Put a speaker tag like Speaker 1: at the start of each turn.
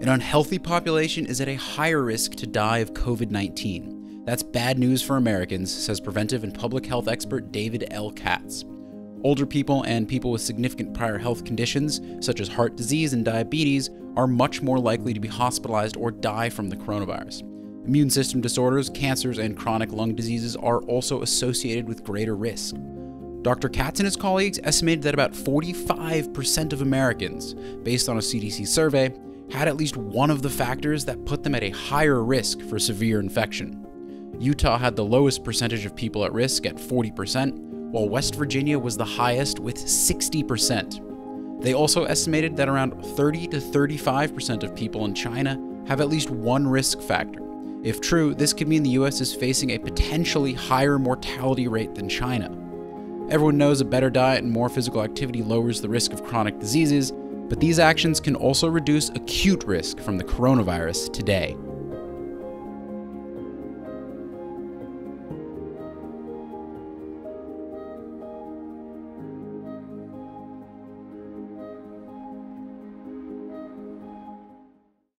Speaker 1: An unhealthy population is at a higher risk to die of COVID 19. That's bad news for Americans, says preventive and public health expert David L. Katz. Older people and people with significant prior health conditions, such as heart disease and diabetes, are much more likely to be hospitalized or die from the coronavirus. Immune system disorders, cancers, and chronic lung diseases are also associated with greater risk. Dr. Katz and his colleagues estimated that about 45% of Americans, based on a CDC survey, had at least one of the factors that put them at a higher risk for severe infection. Utah had the lowest percentage of people at risk at 40%, while West Virginia was the highest with 60%. They also estimated that around 30 to 35% of people in China have at least one risk factor. If true, this could mean the US is facing a potentially higher mortality rate than China. Everyone knows a better diet and more physical activity lowers the risk of chronic diseases, but these actions can also reduce acute risk from the coronavirus today.